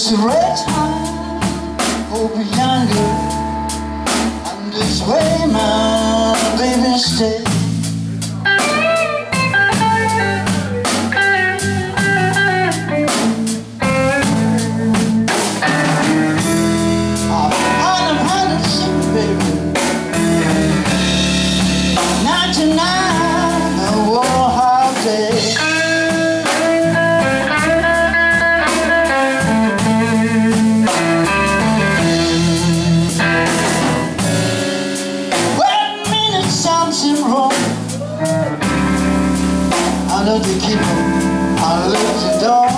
This red time over yonder And this way my baby stay under the keep I left the door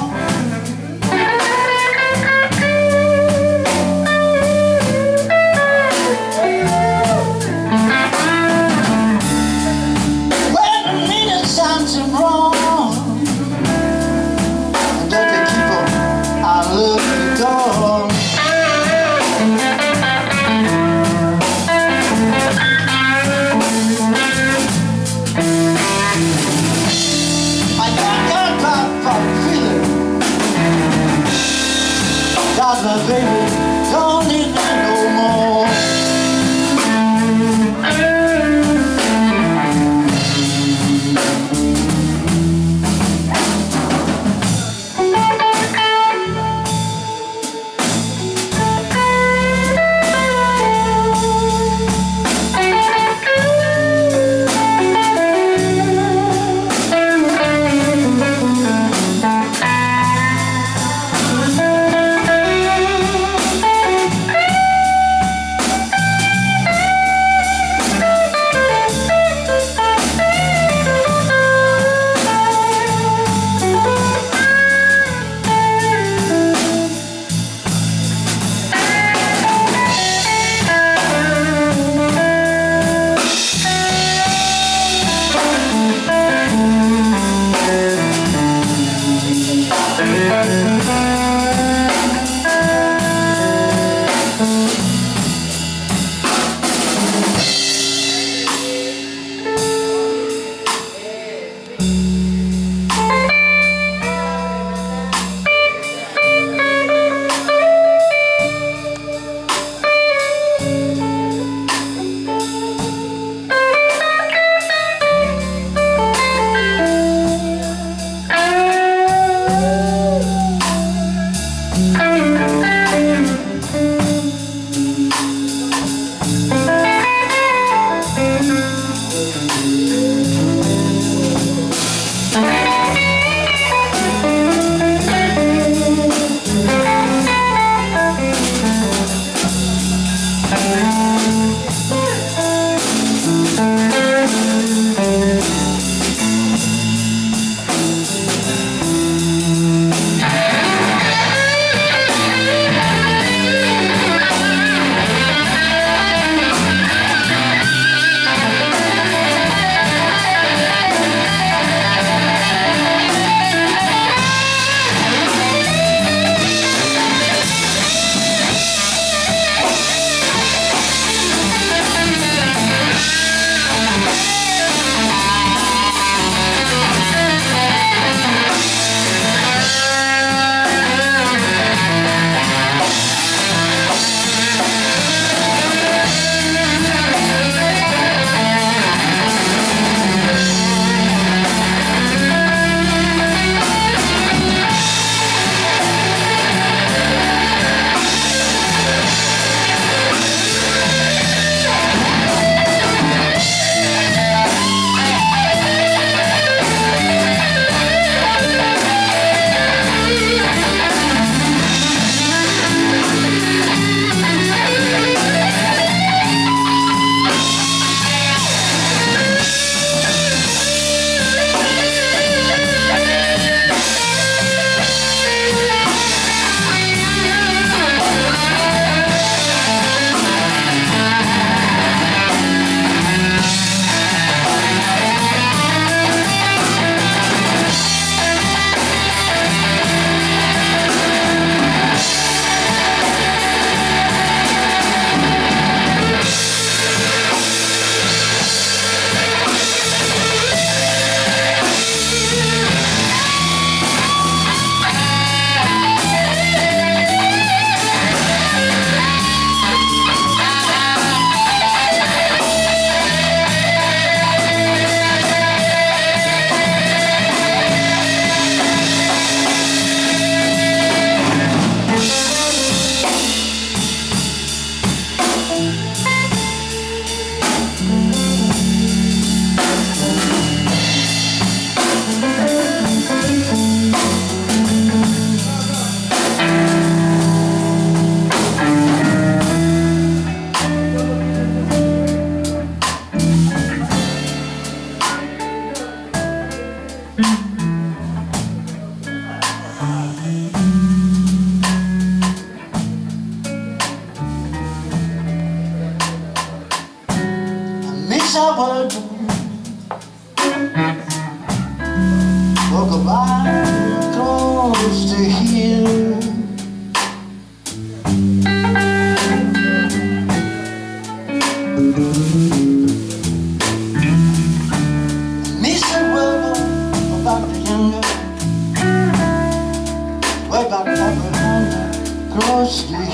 close